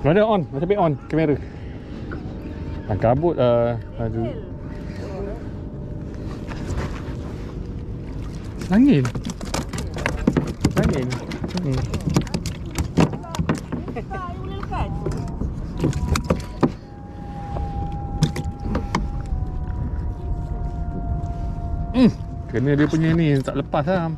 Brother on, macam baik on kamera. Ah, kabut ah, ah uh, aduh. Angin. Hmm. Hmm. Kena dia punya ni tak lepas lah.